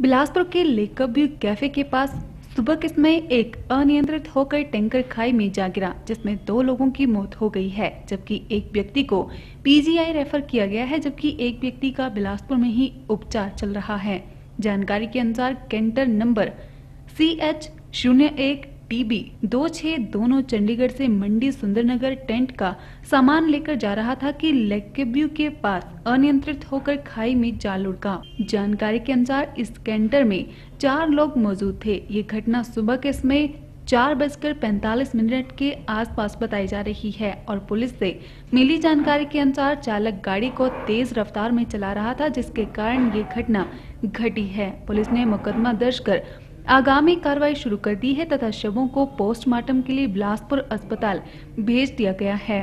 बिलासपुर के लेकअप view cafe के पास सुबह के समय एक अनियंत्रित होकर टैंकर खाई में जा गिरा, जिसमें दो लोगों की मौत हो गई है, जबकि एक व्यक्ति को पीजीआई रेफर किया गया है, जबकि एक व्यक्ति का बिलासपुर में ही उपचार चल रहा है। जानकारी के अनुसार कैंटर नंबर सी एच शून्य एक टीबी दो छह दोनों चंडीगढ़ से मंडी सुंदरनगर टेंट का सामान लेकर जा रहा था कि लेकेब्यू के पास अनियंत्रित होकर खाई में जा लुढ़का जानकारी के अनुसार इस कैंटर में चार लोग मौजूद थे। ये घटना सुबह के समय चार बजकर पैंतालीस मिनट के आसपास बताई जा रही है और पुलिस से मिली जानकारी के अनुसार चालक गाड़ी को तेज रफ्तार में चला रहा था, जिसके कारण ये घटना घटी है। पुलिस ने मुकदमा दर्ज कर आगामी कार्रवाई शुरू कर दी है तथा शवों को पोस्टमार्टम के लिए बिलासपुर अस्पताल भेज दिया गया है।